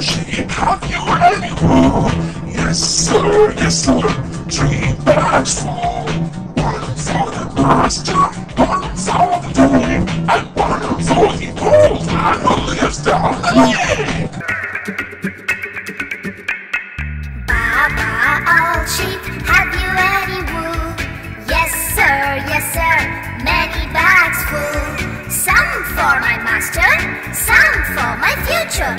Sheep, have you any? Yes, sir, yes, sir. Three bags full. One for the master, one for the day, and one for the old man who lives down the lane. Baba, sheep, have you any wool? Yes, sir, yes, sir, many bags full. Some for my master, some for my future,